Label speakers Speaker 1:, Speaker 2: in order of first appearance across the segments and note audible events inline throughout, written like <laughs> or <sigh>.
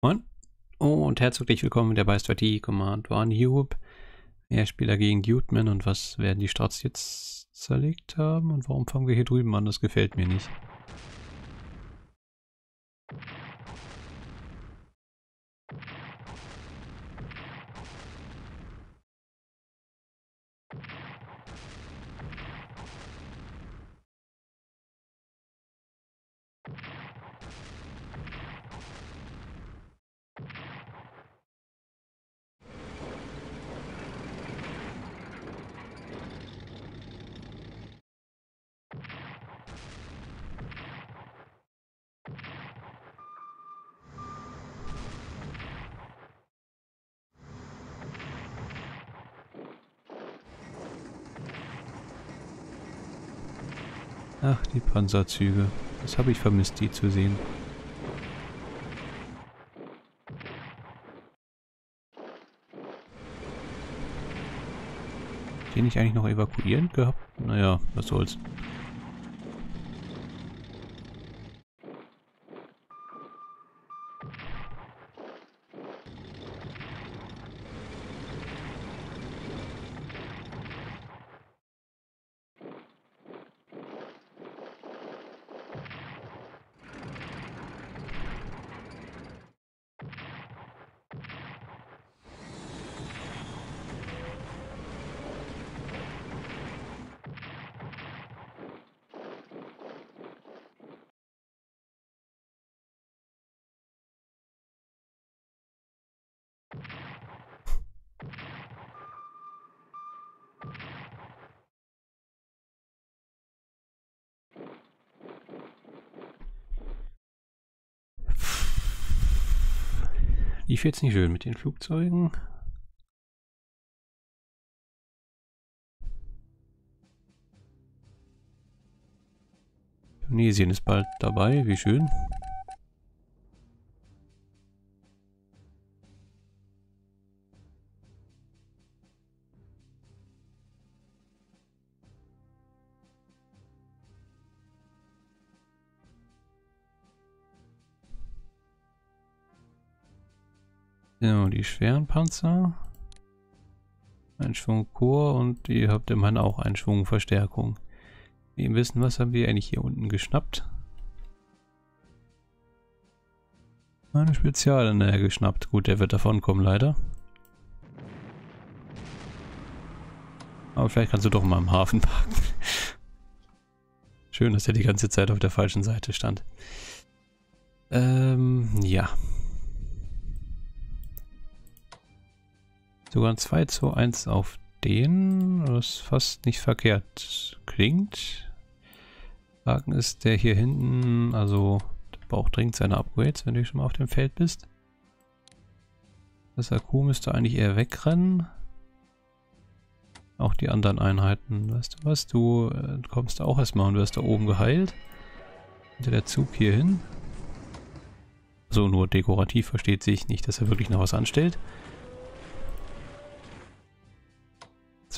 Speaker 1: Moin und herzlich willkommen der bei Strategie Command One Hube. Er spielt dagegen Dudeman und was werden die Strats jetzt zerlegt haben und warum fangen wir hier drüben an? Das gefällt mir nicht. Ach, die Panzerzüge. Das habe ich vermisst, die zu sehen. Den ich eigentlich noch evakuieren gehabt? Naja, was soll's. Lief jetzt nicht schön mit den Flugzeugen. Tunesien ist bald dabei, wie schön. So, die schweren Panzer. Ein Schwung Chor und ihr habt immerhin auch einen Schwung Verstärkung. Wir wissen, was haben wir eigentlich hier unten geschnappt? Eine Spezialanlage geschnappt. Gut, der wird davon kommen, leider. Aber vielleicht kannst du doch mal im Hafen parken. Schön, dass er die ganze Zeit auf der falschen Seite stand. Ähm, ja. Sogar ein 2 zu 1 auf den, was fast nicht verkehrt klingt. Haken ist der hier hinten, also der braucht dringend seine Upgrades, wenn du schon mal auf dem Feld bist. Das Akku müsste eigentlich eher wegrennen. Auch die anderen Einheiten, weißt du was, du äh, kommst auch erstmal und wirst da oben geheilt. Hinter der Zug hier hin. So, nur dekorativ versteht sich nicht, dass er wirklich noch was anstellt.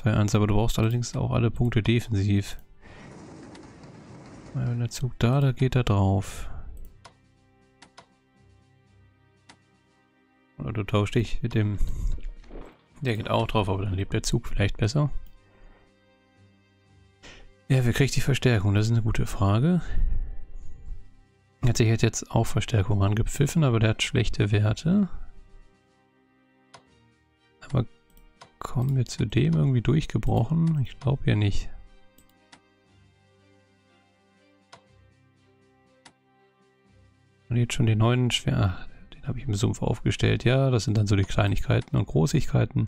Speaker 1: 2-1, aber du brauchst allerdings auch alle Punkte defensiv. Wenn der Zug da, da geht er drauf. Oder du tauschst dich mit dem... Der geht auch drauf, aber dann lebt der Zug vielleicht besser. Ja, wer kriegt die Verstärkung? Das ist eine gute Frage. Hat sich jetzt auch Verstärkung angepfiffen, aber der hat schlechte Werte. Kommen wir zu dem irgendwie durchgebrochen? Ich glaube ja nicht. Und jetzt schon den neuen Schwer... Den habe ich im Sumpf aufgestellt. Ja, das sind dann so die Kleinigkeiten und Großigkeiten,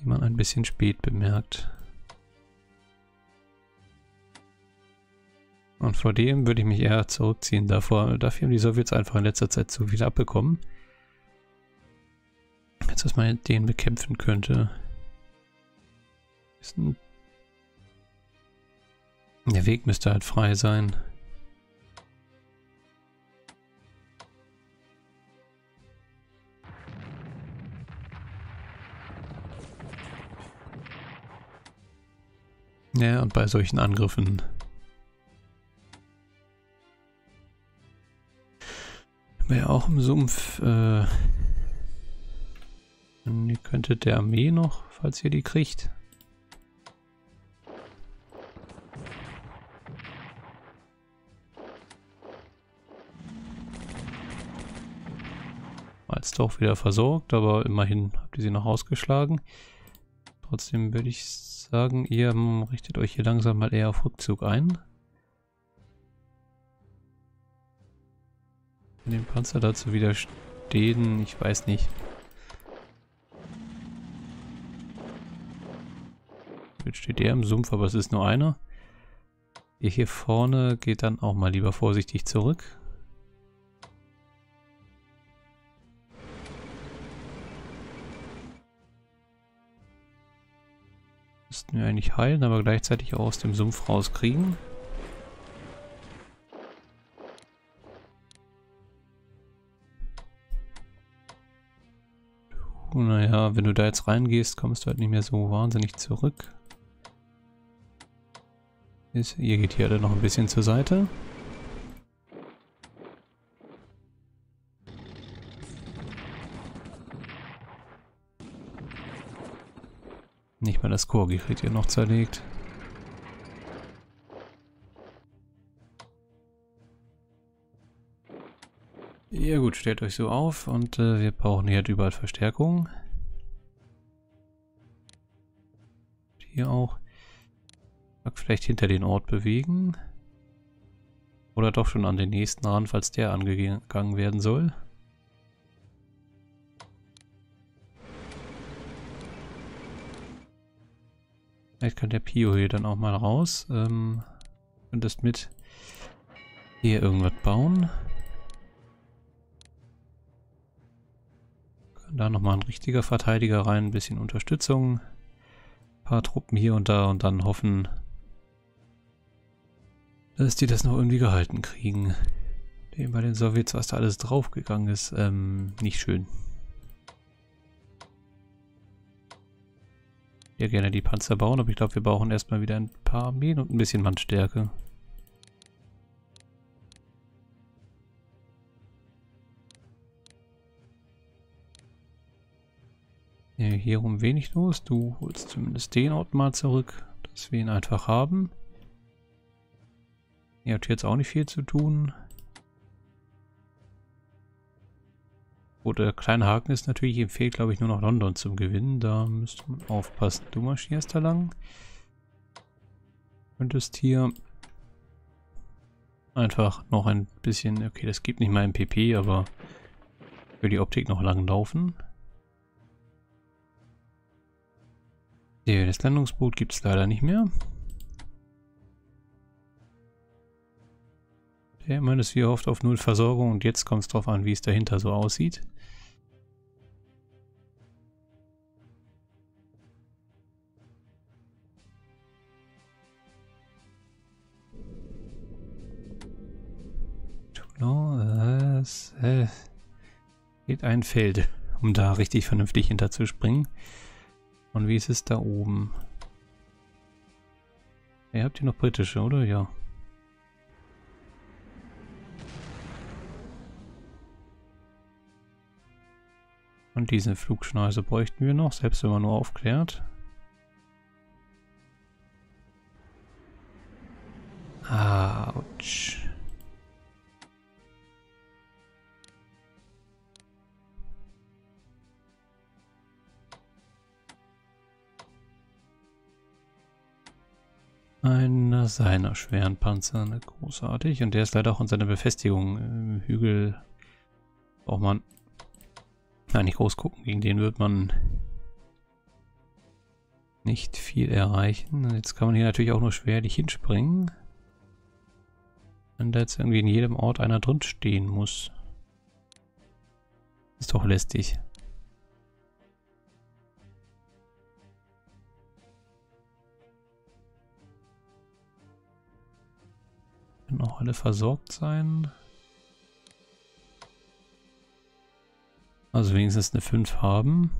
Speaker 1: die man ein bisschen spät bemerkt. Und vor dem würde ich mich eher zurückziehen. Davor, dafür haben die Sowjets einfach in letzter Zeit zu viel abbekommen. Jetzt, dass man den bekämpfen könnte. Der Weg müsste halt frei sein. Ja, und bei solchen Angriffen ja auch im Sumpf. Äh, ihr könntet der Armee noch, falls ihr die kriegt. Als doch wieder versorgt, aber immerhin habt ihr sie noch ausgeschlagen. Trotzdem würde ich sagen, ihr richtet euch hier langsam mal eher auf Rückzug ein. Den Panzer dazu widerstehen, ich weiß nicht. Jetzt steht er im Sumpf, aber es ist nur einer. Ihr hier vorne geht dann auch mal lieber vorsichtig zurück. Müssten wir eigentlich heilen, aber gleichzeitig auch aus dem Sumpf rauskriegen. Naja, wenn du da jetzt reingehst, kommst du halt nicht mehr so wahnsinnig zurück. Ist, ihr geht hier dann noch ein bisschen zur Seite. Nicht mal das kriegt ihr noch zerlegt. Ja gut, stellt euch so auf und äh, wir brauchen hier halt überall Verstärkung. Hier auch. Vielleicht hinter den Ort bewegen. Oder doch schon an den nächsten ran, falls der angegangen werden soll. Vielleicht kann der Pio hier dann auch mal raus. Ähm, könntest mit hier irgendwas bauen. Da nochmal ein richtiger Verteidiger rein, ein bisschen Unterstützung. Ein paar Truppen hier und da und dann hoffen, dass die das noch irgendwie gehalten kriegen. Dem bei den Sowjets, was da alles draufgegangen ist, ähm, nicht schön. Ja, gerne die Panzer bauen, aber ich glaube, wir brauchen erstmal wieder ein paar Armeen und ein bisschen Mannstärke. Nee, hier rum wenig los. Du holst zumindest den Ort mal zurück, dass wir ihn einfach haben. Ihr habt jetzt auch nicht viel zu tun. Gut, der kleine Haken ist natürlich, ihm fehlt glaube ich nur noch London zum Gewinnen. Da müsste man aufpassen. Du marschierst da lang. Könntest hier einfach noch ein bisschen, okay, das gibt nicht mal ein PP, aber für die Optik noch lang laufen. Das Landungsboot gibt es leider nicht mehr. Der immerhin ist wie oft auf Null Versorgung und jetzt kommt es drauf an, wie es dahinter so aussieht. es äh, geht ein Feld, um da richtig vernünftig hinterzuspringen. Und wie ist es da oben? Ihr habt hier noch britische, oder? Ja. Und diese Flugschneise bräuchten wir noch, selbst wenn man nur aufklärt. Autsch. Einer seiner schweren Panzer, ne, großartig. Und der ist leider auch in seiner Befestigung im Hügel. Braucht man ja, nicht groß gucken. Gegen den wird man nicht viel erreichen. Jetzt kann man hier natürlich auch nur schwerlich hinspringen. Wenn da jetzt irgendwie in jedem Ort einer drin stehen muss. Ist doch lästig. Können auch alle versorgt sein. Also wenigstens eine 5 haben.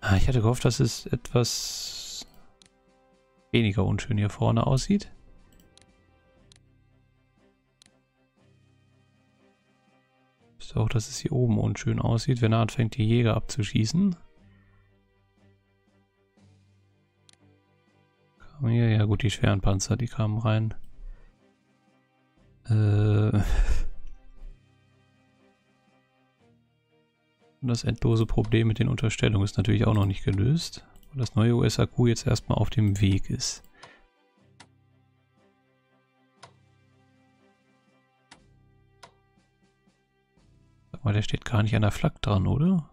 Speaker 1: Ah, ich hatte gehofft, dass es etwas weniger unschön hier vorne aussieht. Ist auch, dass es hier oben unschön aussieht, wenn er anfängt, die Jäger abzuschießen. Kam hier, ja gut, die schweren Panzer, die kamen rein. Äh... <laughs> Das endlose Problem mit den Unterstellungen ist natürlich auch noch nicht gelöst, weil das neue USAQ jetzt erstmal auf dem Weg ist. Mal, der steht gar nicht an der Flak dran, oder?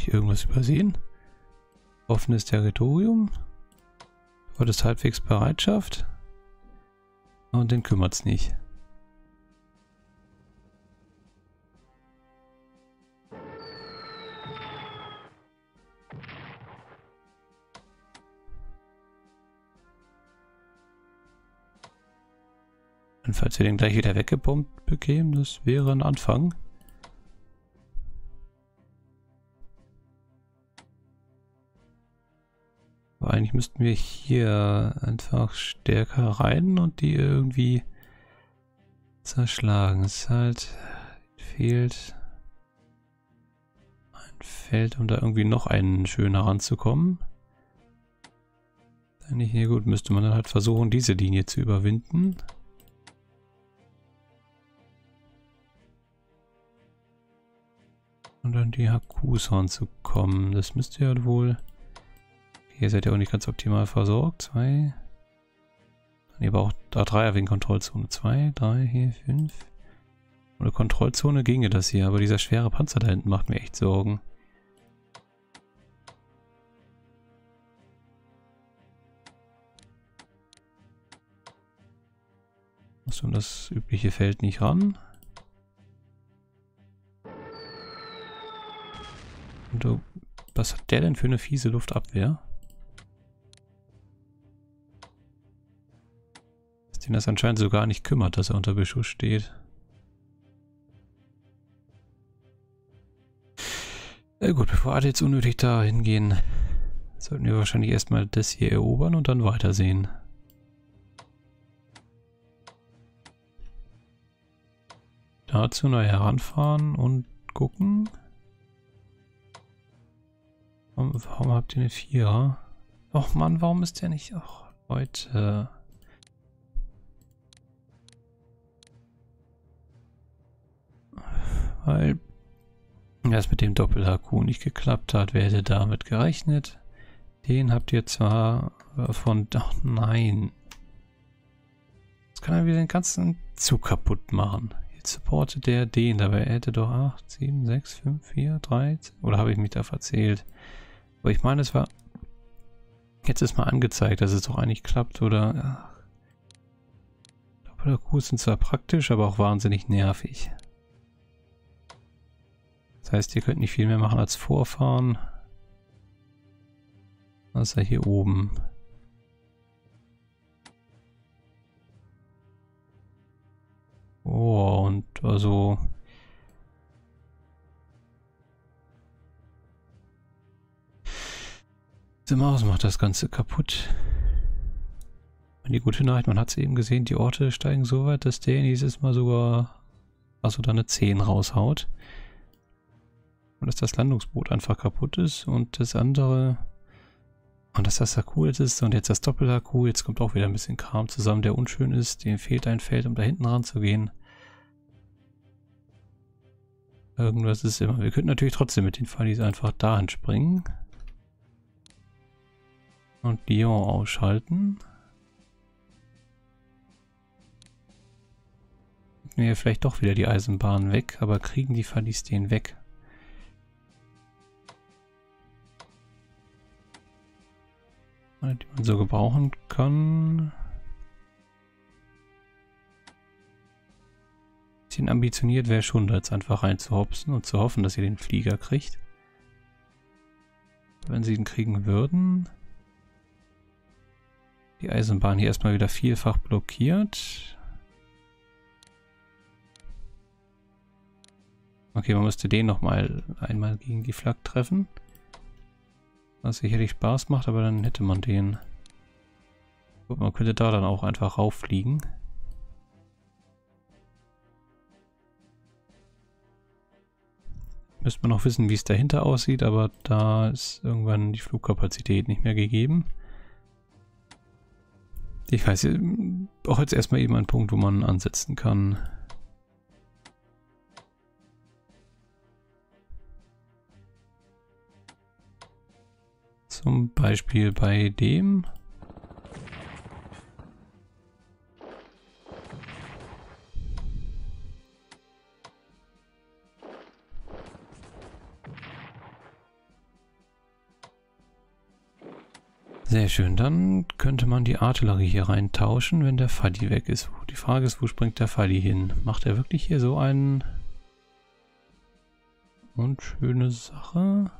Speaker 1: ich irgendwas übersehen? Offenes Territorium? War es halbwegs Bereitschaft? Und den kümmert es nicht. Und falls wir den gleich wieder weggepumpt bekämen, das wäre ein Anfang. Aber eigentlich müssten wir hier einfach stärker rein und die irgendwie zerschlagen. Es halt fehlt ein Feld, um da irgendwie noch einen schöner ranzukommen. Eigentlich hier gut, müsste man dann halt versuchen, diese Linie zu überwinden. Und dann die Hakus ranzukommen. Das müsste ja wohl... Hier seid ihr auch nicht ganz optimal versorgt. Zwei. Ihr braucht da Dreier wegen Kontrollzone. Zwei, drei, vier, fünf. Ohne Kontrollzone ginge das hier, aber dieser schwere Panzer da hinten macht mir echt Sorgen. Musst du um das übliche Feld nicht ran. Du, was hat der denn für eine fiese Luftabwehr? den das anscheinend so gar nicht kümmert, dass er unter Beschuss steht. Äh gut, bevor alle jetzt unnötig da hingehen, sollten wir wahrscheinlich erstmal das hier erobern und dann weitersehen. Dazu neu heranfahren und gucken. Warum, warum habt ihr eine Vierer? Och Mann, warum ist der nicht... Och, Leute... Weil das mit dem Doppel-HQ nicht geklappt hat. Wer hätte damit gerechnet? Den habt ihr zwar von... Ach nein. Das kann er wieder den ganzen Zug kaputt machen. Jetzt supportet der den, dabei hätte doch 8, 7, 6, 5, 4, 3... Oder habe ich mich da verzählt? Aber ich meine, es war... Jetzt ist mal angezeigt, dass es doch eigentlich klappt, oder... Doppel-HQ sind zwar praktisch, aber auch wahnsinnig nervig. Das heißt, ihr könnt nicht viel mehr machen als vorfahren. Außer hier oben. Oh, und also... Die Maus macht das Ganze kaputt. Und die gute Nachricht, man hat es eben gesehen, die Orte steigen so weit, dass der dieses Mal sogar also da eine 10 raushaut. Und dass das Landungsboot einfach kaputt ist und das andere... Und dass das Akku jetzt ist und jetzt das Doppel-Akku. Jetzt kommt auch wieder ein bisschen Kram zusammen, der unschön ist. Dem fehlt ein Feld, um da hinten ranzugehen. Irgendwas ist immer. Wir könnten natürlich trotzdem mit den Fallis einfach dahin springen. Und Lyon ausschalten. Mir vielleicht doch wieder die Eisenbahn weg, aber kriegen die Fallis den weg? die man so gebrauchen kann. Bisschen ambitioniert wäre schon, da jetzt einfach reinzuhopsen und zu hoffen, dass ihr den Flieger kriegt. wenn sie ihn kriegen würden. Die Eisenbahn hier erstmal wieder vielfach blockiert. Okay, man müsste den nochmal einmal gegen die Flak treffen. Was sicherlich Spaß macht, aber dann hätte man den. Gut, man könnte da dann auch einfach rauffliegen. Müsste man noch wissen, wie es dahinter aussieht, aber da ist irgendwann die Flugkapazität nicht mehr gegeben. Ich weiß, auch jetzt erstmal eben ein Punkt, wo man ansetzen kann. Zum Beispiel bei dem. Sehr schön, dann könnte man die Artillerie hier reintauschen, wenn der Faddy weg ist. Die Frage ist, wo springt der Faddy hin? Macht er wirklich hier so einen... Und schöne Sache.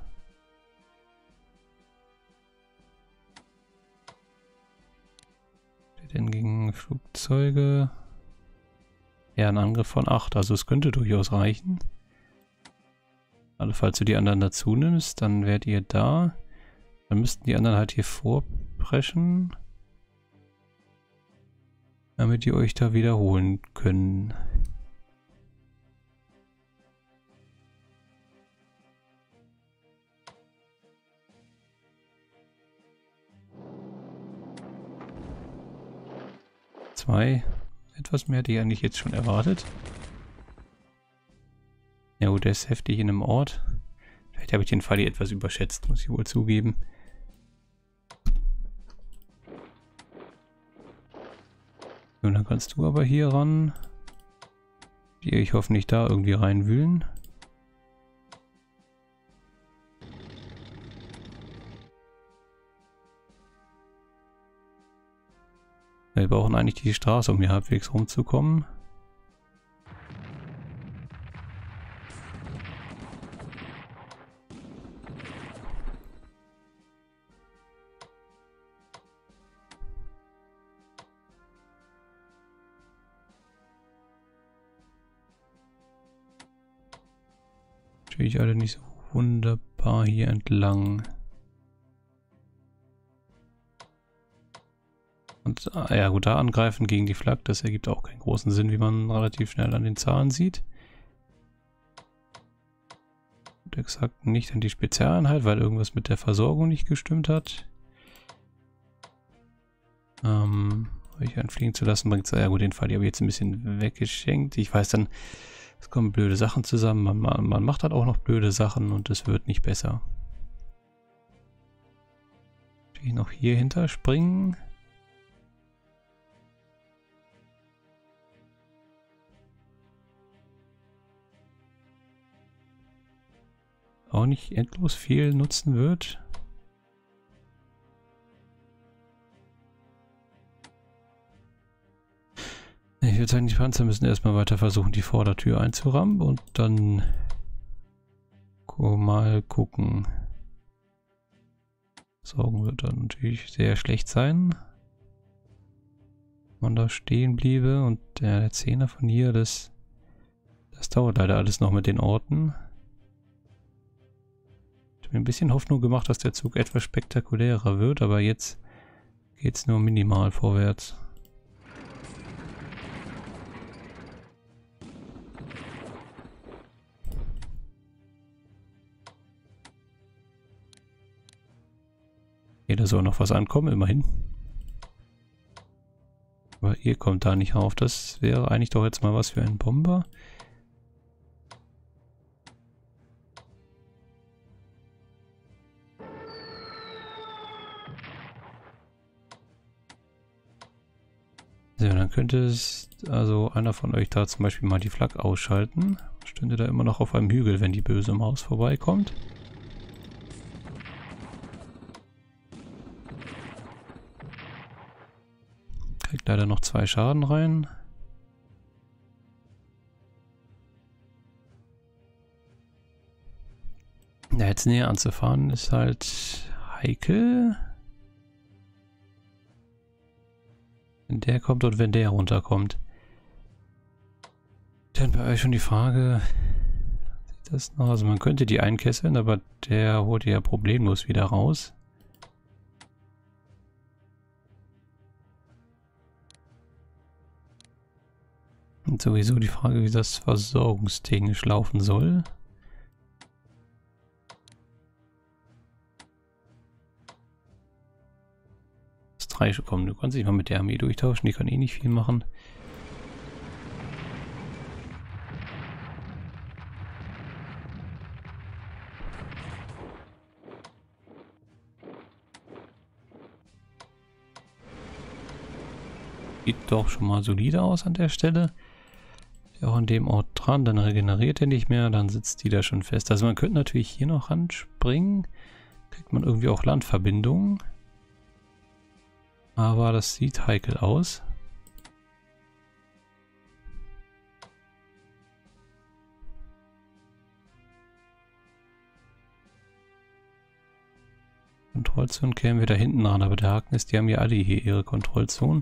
Speaker 1: denn gegen Flugzeuge? Ja, ein Angriff von 8, also es könnte durchaus reichen. Also falls du die anderen dazu nimmst, dann werdet ihr da. Dann müssten die anderen halt hier vorpreschen. Damit ihr euch da wiederholen können. Zwei. Etwas mehr, die eigentlich jetzt schon erwartet. Ja gut, der ist heftig in einem Ort. Vielleicht habe ich den Fall hier etwas überschätzt, muss ich wohl zugeben. Und dann kannst du aber hier ran. Die ich hoffentlich da irgendwie reinwühlen. Wir brauchen eigentlich die Straße, um hier halbwegs rumzukommen. Natürlich alle nicht so wunderbar hier entlang. Und ah, ja gut, da angreifen gegen die Flak, das ergibt auch keinen großen Sinn, wie man relativ schnell an den Zahlen sieht. Und exakt nicht an die Spezialeinheit, weil irgendwas mit der Versorgung nicht gestimmt hat. Ähm, euch einfliegen zu lassen, bringt ja gut, den Fall, die habe ich jetzt ein bisschen weggeschenkt. Ich weiß dann, es kommen blöde Sachen zusammen, man, man, man macht halt auch noch blöde Sachen und es wird nicht besser. Ich noch hier hinter springen. auch nicht endlos viel nutzen wird. Ich würde sagen, die Panzer müssen erstmal weiter versuchen, die Vordertür einzurammen und dann mal gucken. Sorgen wird dann natürlich sehr schlecht sein. Wenn man da stehen bliebe und der, der Zehner von hier, das, das dauert leider alles noch mit den Orten mir ein bisschen Hoffnung gemacht, dass der Zug etwas spektakulärer wird, aber jetzt geht es nur minimal vorwärts. Hier, da soll noch was ankommen, immerhin. Aber ihr kommt da nicht auf. Das wäre eigentlich doch jetzt mal was für einen Bomber. So, dann könnte es also einer von euch da zum Beispiel mal die Flak ausschalten. Stünde da immer noch auf einem Hügel, wenn die böse Maus vorbeikommt. Leider noch zwei Schaden rein. Ja, jetzt näher anzufahren ist halt heikel. Wenn der kommt und wenn der runterkommt. Dann bei euch schon die Frage, das noch? Also man könnte die einkesseln, aber der holt ja problemlos wieder raus. Und sowieso die Frage, wie das versorgungstechnisch laufen soll. Das drei kommen. Du kannst dich mal mit der Armee durchtauschen, die kann eh nicht viel machen. Sieht doch schon mal solide aus an der Stelle. Ja, auch an dem Ort dran, dann regeneriert er nicht mehr, dann sitzt die da schon fest. Also man könnte natürlich hier noch ranspringen. Kriegt man irgendwie auch Landverbindungen. Aber das sieht heikel aus. Kontrollzone kämen wir da hinten ran, aber der Haken ist, die haben ja alle hier ihre Kontrollzone.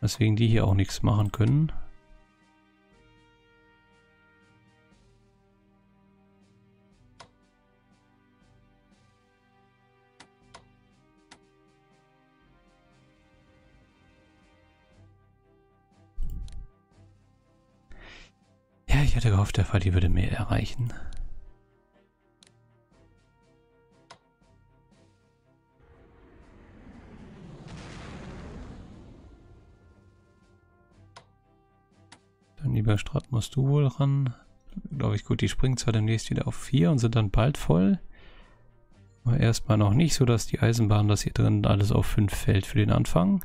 Speaker 1: Deswegen die hier auch nichts machen können. Ich hatte gehofft, der Fall, würde mehr erreichen. lieber Strat, musst du wohl ran. Glaube ich, gut, die springen zwar demnächst wieder auf 4 und sind dann bald voll. Aber erstmal noch nicht, so dass die Eisenbahn das hier drin alles auf 5 fällt für den Anfang.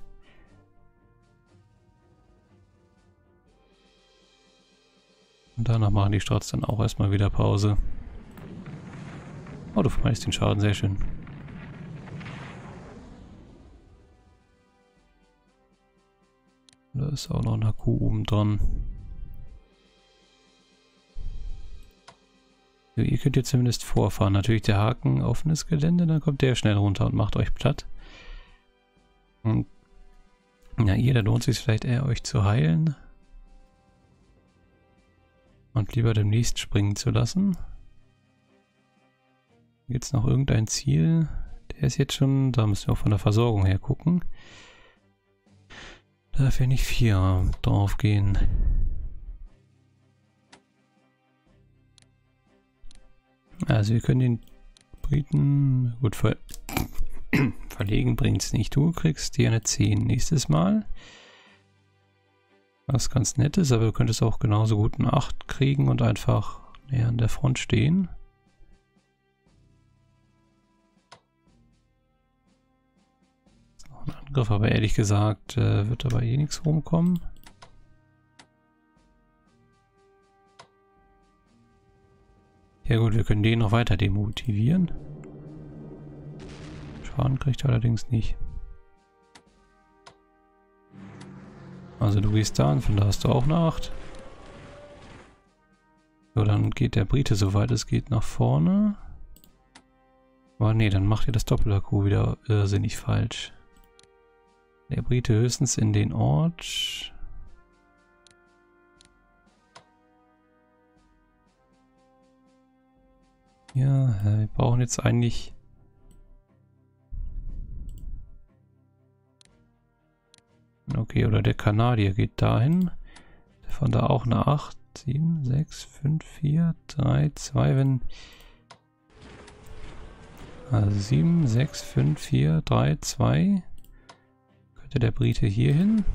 Speaker 1: Und danach machen die Strats dann auch erstmal wieder Pause. Oh, du vermeidest den Schaden, sehr schön. Da ist auch noch eine Kuh oben dran. So, ihr könnt jetzt zumindest vorfahren. Natürlich der Haken, offenes Gelände, dann kommt der schnell runter und macht euch platt. Und ja, ihr, da lohnt es sich vielleicht eher, euch zu heilen. Und lieber demnächst springen zu lassen. Jetzt noch irgendein Ziel. Der ist jetzt schon, da müssen wir auch von der Versorgung her gucken. Darf ja nicht vier drauf gehen. Also wir können den Briten gut ver <coughs> verlegen es nicht. Du kriegst hier eine 10 nächstes Mal. Was ganz nett ist, aber du könntest auch genauso gut eine 8 kriegen und einfach näher an der Front stehen. Ein Angriff, aber ehrlich gesagt äh, wird dabei eh nichts rumkommen. Ja gut, wir können den noch weiter demotivieren. Schaden kriegt er allerdings nicht. Also du gehst da und von da hast du auch eine 8. So, dann geht der Brite, soweit es geht, nach vorne. Aber nee, dann macht ihr das Doppel-Akku wieder irrsinnig falsch. Der Brite höchstens in den Ort. Ja, wir brauchen jetzt eigentlich... Okay, oder der Kanadier geht dahin. Von da auch eine 8, 7, 6, 5, 4, 3, 2, wenn... Also 7, 6, 5, 4, 3, 2. Könnte der Brite hier hin.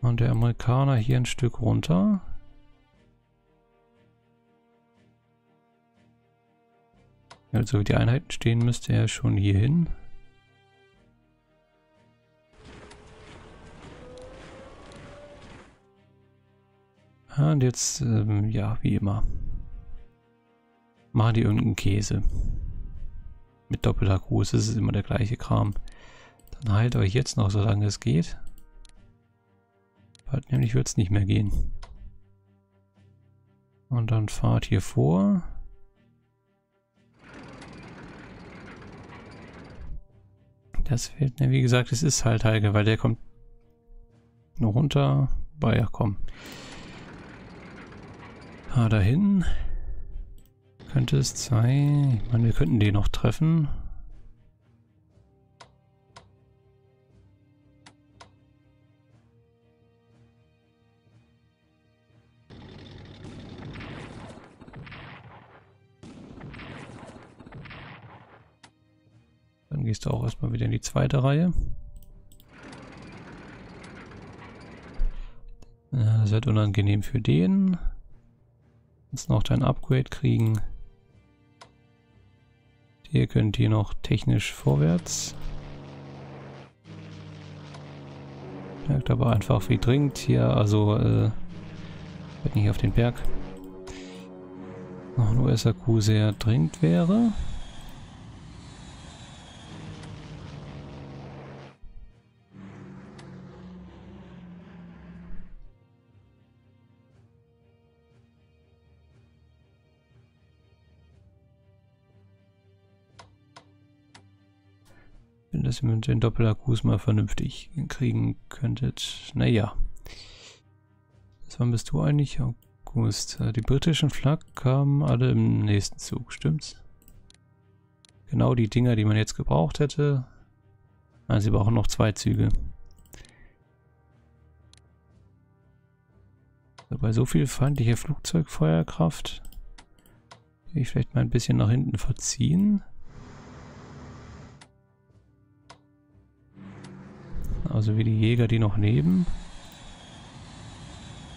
Speaker 1: Und der Amerikaner hier ein Stück runter. Also wie die Einheiten stehen, müsste er schon hier hin. Und jetzt, ähm, ja, wie immer. Machen die irgendeinen Käse. Mit doppelter Gruß, es ist immer der gleiche Kram. Dann heilt euch jetzt noch, solange es geht. Bald nämlich wird es nicht mehr gehen. Und dann fahrt hier vor. Das fehlt mir, wie gesagt, es ist halt Heike, weil der kommt nur runter. Bei ja, komm. Ah, dahin. Könnte es zwei. Ich meine, wir könnten die noch treffen. Dann gehst du auch erstmal wieder in die zweite Reihe. Das wird unangenehm für den. Jetzt noch dein Upgrade kriegen. Ihr könnt hier noch technisch vorwärts. Merkt aber einfach, wie dringend hier, also äh, wird nicht auf den Berg. Noch ein USAQ sehr dringend wäre. Das mit den Doppelakkus mal vernünftig kriegen könntet. Naja. Was wann bist du eigentlich? August. Die britischen Flak kamen alle im nächsten Zug, stimmt's? Genau die Dinger, die man jetzt gebraucht hätte. Ah, sie brauchen noch zwei Züge. bei so viel feindlicher Flugzeugfeuerkraft will ich vielleicht mal ein bisschen nach hinten verziehen. Also wie die Jäger, die noch leben.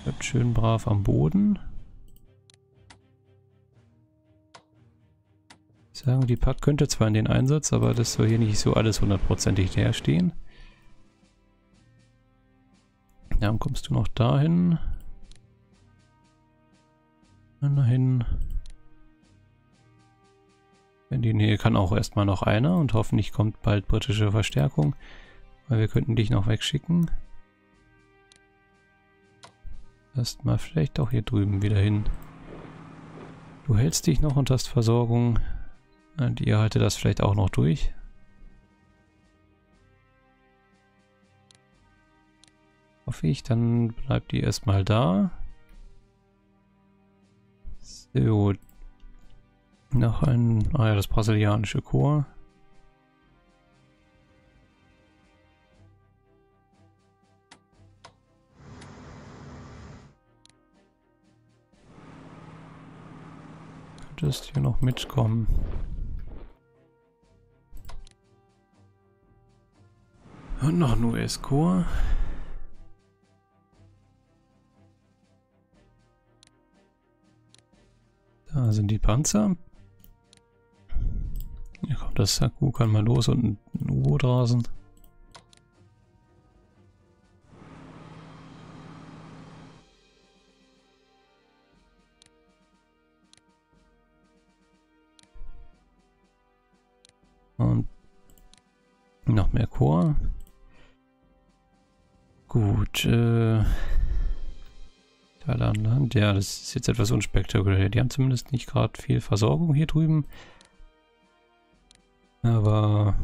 Speaker 1: Bleibt schön brav am Boden. Ich sagen, die Pack könnte zwar in den Einsatz, aber das soll hier nicht so alles hundertprozentig leer stehen. Dann kommst du noch dahin. Dahin. In die Nähe kann auch erstmal noch einer und hoffentlich kommt bald britische Verstärkung. Weil wir könnten dich noch wegschicken. Erstmal vielleicht auch hier drüben wieder hin. Du hältst dich noch und hast Versorgung. Und ihr haltet das vielleicht auch noch durch. Hoffe ich, dann bleibt ihr erstmal da. So. Noch ein, ah ja, das brasilianische Chor. Könntest hier noch mitkommen. Und noch ein US-Core. Da sind die Panzer. Hier kommt das Saku, kann mal los und ein U-Boot rasen. Und noch mehr Chor. Gut, äh... Ja, das ist jetzt etwas unspektakulär. Die haben zumindest nicht gerade viel Versorgung hier drüben. Aber...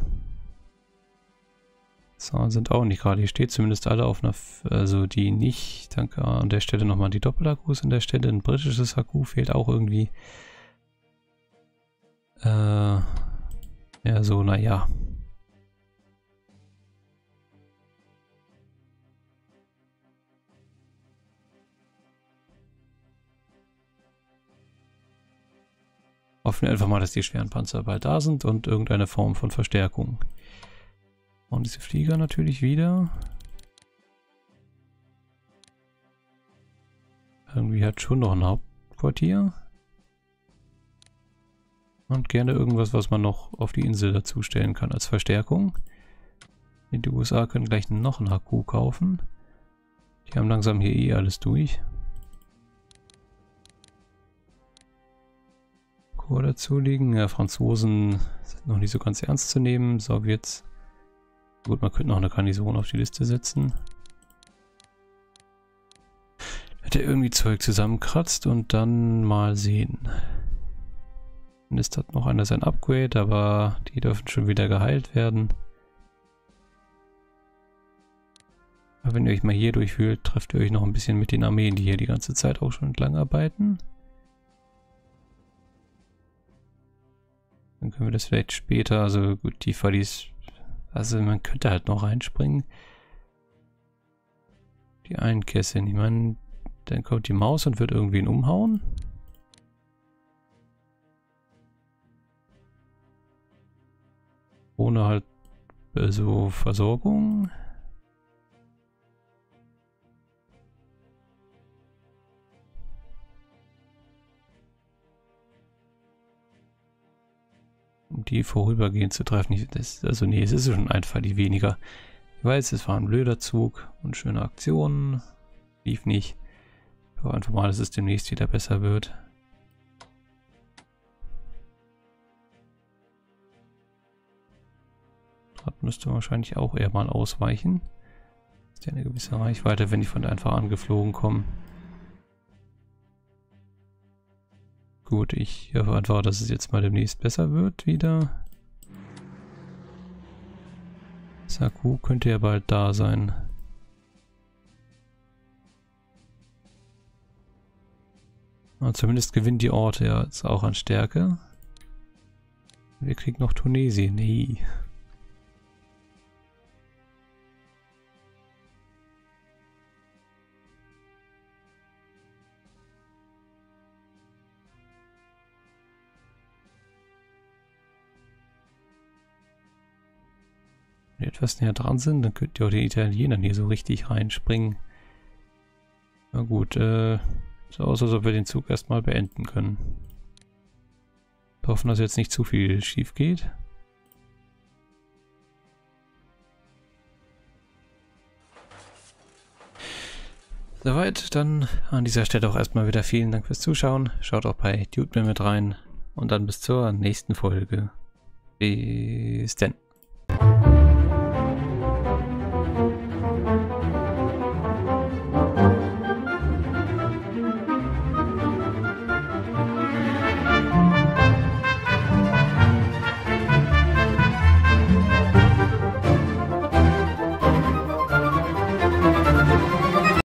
Speaker 1: So, sind auch nicht gerade. Hier steht zumindest alle auf einer... F also die nicht... Danke an der Stelle nochmal die Doppelakkus. An der Stelle ein britisches Akku fehlt auch irgendwie. Äh... Ja, so, naja. Hoffen wir einfach mal, dass die schweren Panzer bald da sind und irgendeine Form von Verstärkung. Und diese Flieger natürlich wieder. Irgendwie hat schon noch ein Hauptquartier. Und gerne irgendwas, was man noch auf die Insel dazustellen kann als Verstärkung. Die USA können gleich noch einen HQ kaufen. Die haben langsam hier eh alles durch. Kur dazu liegen. Ja, Franzosen sind noch nicht so ganz ernst zu nehmen. Sowjets. Gut, man könnte noch eine Garnison auf die Liste setzen. Er irgendwie Zeug zusammenkratzt und dann mal sehen. Dann ist das noch einer sein Upgrade, aber die dürfen schon wieder geheilt werden. Aber wenn ihr euch mal hier durchfühlt, trefft ihr euch noch ein bisschen mit den Armeen, die hier die ganze Zeit auch schon entlang arbeiten. Dann können wir das vielleicht später, also gut, die Fallis, also man könnte halt noch reinspringen. Die Einkesseln, ich meine, dann kommt die Maus und wird irgendwen umhauen. Ohne halt äh, so Versorgung. Um die vorübergehend zu treffen. Das, also nee, es ist schon einfach die weniger. Ich weiß, es war ein blöder Zug und schöne Aktionen. Lief nicht. Ich hoffe einfach mal, dass es demnächst wieder besser wird. Müsste wahrscheinlich auch eher mal ausweichen. Ist ja eine gewisse Reichweite, wenn die von einfach angeflogen kommen. Gut, ich hoffe einfach, dass es jetzt mal demnächst besser wird wieder. Saku könnte ja bald da sein. Aber zumindest gewinnt die Orte ja jetzt auch an Stärke. Wir kriegen noch Tunesien. Nee. Etwas näher dran sind, dann könnt ihr auch die Italiener hier so richtig reinspringen. Na gut, äh, so aus, als ob wir den Zug erstmal beenden können. Hoffen, dass jetzt nicht zu viel schief geht. Soweit, dann an dieser Stelle auch erstmal wieder vielen Dank fürs Zuschauen. Schaut auch bei Dude mit rein und dann bis zur nächsten Folge. Bis denn.